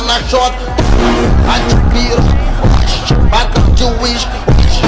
and a short. And beer, back of Jewish.